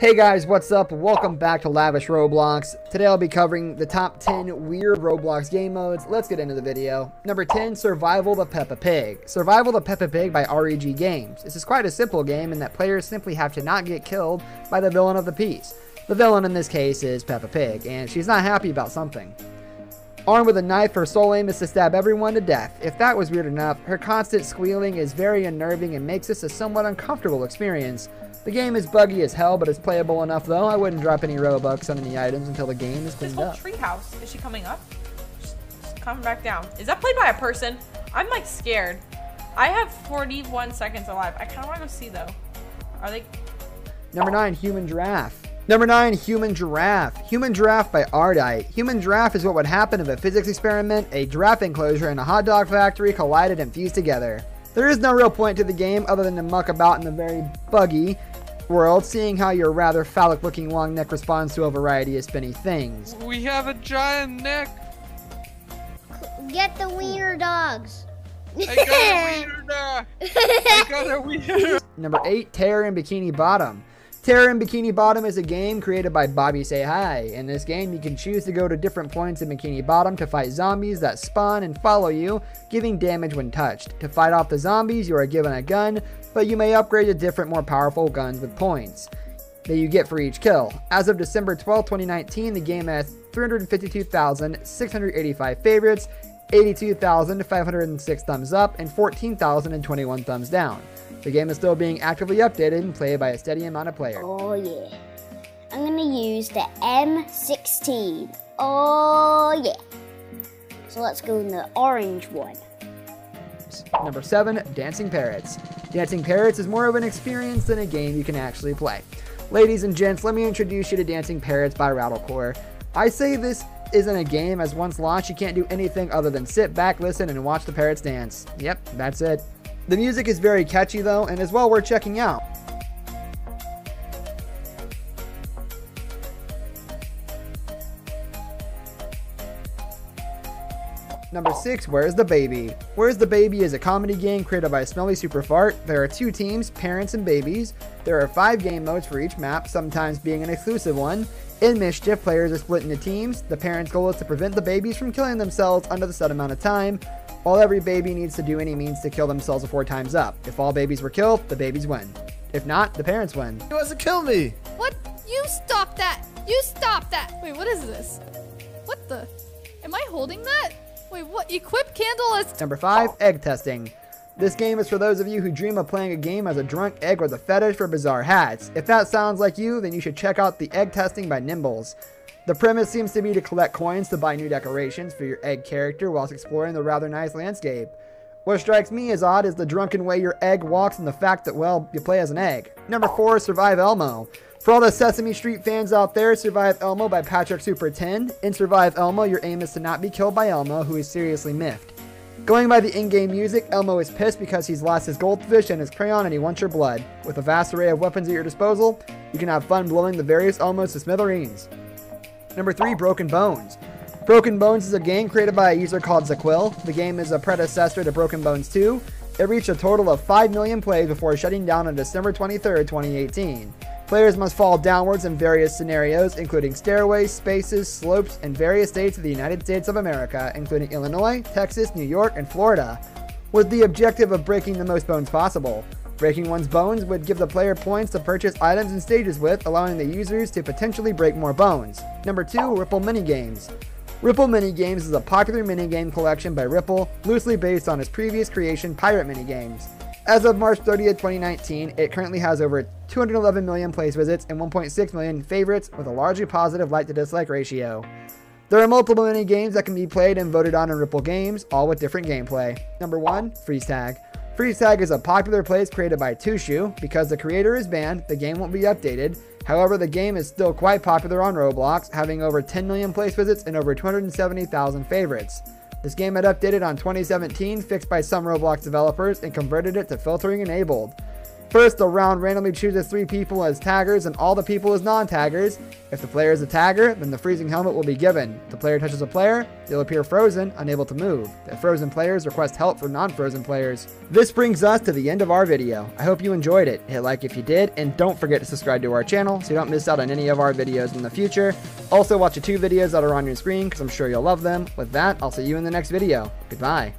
Hey guys, what's up? Welcome back to Lavish Roblox. Today I'll be covering the top 10 weird Roblox game modes. Let's get into the video. Number 10, Survival the Peppa Pig. Survival the Peppa Pig by REG Games. This is quite a simple game in that players simply have to not get killed by the villain of the piece. The villain in this case is Peppa Pig, and she's not happy about something. Armed with a knife, her sole aim is to stab everyone to death. If that was weird enough, her constant squealing is very unnerving and makes this a somewhat uncomfortable experience. The game is buggy as hell, but it's playable enough though. I wouldn't drop any Robux on any items until the game is cleaned This whole up. treehouse. Is she coming up? She's coming back down. Is that played by a person? I'm like scared. I have 41 seconds alive. I kind of want to go see though. Are they? Number 9, Human Giraffe. Number 9, Human Giraffe. Human Giraffe by Ardite. Human Giraffe is what would happen if a physics experiment, a giraffe enclosure, and a hot dog factory collided and fused together. There is no real point to the game other than to muck about in the very buggy world, seeing how your rather phallic looking long neck responds to a variety of spinny things. We have a giant neck. Get the wiener dogs. I got a wiener dog. I got a wiener. Number 8, Terror in Bikini Bottom. Terror in Bikini Bottom is a game created by Bobby Say Hi. In this game, you can choose to go to different points in Bikini Bottom to fight zombies that spawn and follow you, giving damage when touched. To fight off the zombies, you are given a gun, but you may upgrade to different more powerful guns with points that you get for each kill. As of December 12, 2019, the game has 352,685 favorites, 82,506 thumbs up, and 14,021 thumbs down. The game is still being actively updated and played by a steady amount of players. Oh yeah. I'm gonna use the M16. Oh yeah. So let's go in the orange one. Number 7, Dancing Parrots. Dancing Parrots is more of an experience than a game you can actually play. Ladies and gents, let me introduce you to Dancing Parrots by Rattlecore. I say this isn't a game as once launched you can't do anything other than sit back, listen, and watch the parrots dance. Yep, that's it. The music is very catchy though and is well worth checking out. Number 6, Where's the Baby? Where's the Baby is a comedy game created by Smelly Super Fart. There are two teams, parents and babies. There are five game modes for each map, sometimes being an exclusive one. In Mischief, players are split into teams. The parents' goal is to prevent the babies from killing themselves under the set amount of time, while every baby needs to do any means to kill themselves before time's up. If all babies were killed, the babies win. If not, the parents win. He wants to kill me. What? You stop that! You stop that! Wait, what is this? What the? Am I holding that? Wait, what? Equip candle as. Number 5, Egg Testing. This game is for those of you who dream of playing a game as a drunk egg with a fetish for bizarre hats. If that sounds like you, then you should check out the Egg Testing by Nimbles. The premise seems to be to collect coins to buy new decorations for your egg character whilst exploring the rather nice landscape. What strikes me as odd is the drunken way your egg walks and the fact that, well, you play as an egg. Number 4, Survive Elmo. For all the Sesame Street fans out there, Survive Elmo by Patrick Super 10. In Survive Elmo, your aim is to not be killed by Elmo, who is seriously miffed. Going by the in-game music, Elmo is pissed because he's lost his goldfish and his crayon and he wants your blood. With a vast array of weapons at your disposal, you can have fun blowing the various Elmos to smithereens. Number 3, Broken Bones. Broken Bones is a game created by a user called Zaquil. The game is a predecessor to Broken Bones 2. It reached a total of 5 million plays before shutting down on December 23, 2018. Players must fall downwards in various scenarios, including stairways, spaces, slopes, and various states of the United States of America, including Illinois, Texas, New York, and Florida, with the objective of breaking the most bones possible. Breaking one's bones would give the player points to purchase items and stages with, allowing the users to potentially break more bones. Number 2, RIPull Minigames. RIPull Minigames is a popular minigame collection by RIPull, loosely based on his previous creation, Pirate Minigames. As of March 30th, 2019, it currently has over 211 million place visits and 1.6 million favorites with a largely positive like to dislike ratio. There are multiple mini games that can be played and voted on in RIPull Games, all with different gameplay. Number 1, Freeze Tag. Freeze Tag is a popular place created by Tushu. Because the creator is banned, the game won't be updated. However, the game is still quite popular on Roblox, having over 10 million place visits and over 270,000 favorites. This game had updated on 2017, fixed by some Roblox developers, and converted it to filtering enabled. First, the round randomly chooses three people as taggers and all the people as non-taggers. If the player is a tagger, then the freezing helmet will be given. If the player touches a player, they'll appear frozen, unable to move. The frozen players request help from non-frozen players. This brings us to the end of our video. I hope you enjoyed it. Hit like if you did, and don't forget to subscribe to our channel so you don't miss out on any of our videos in the future. Also, watch the two videos that are on your screen because I'm sure you'll love them. With that, I'll see you in the next video. Goodbye.